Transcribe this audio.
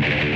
to do.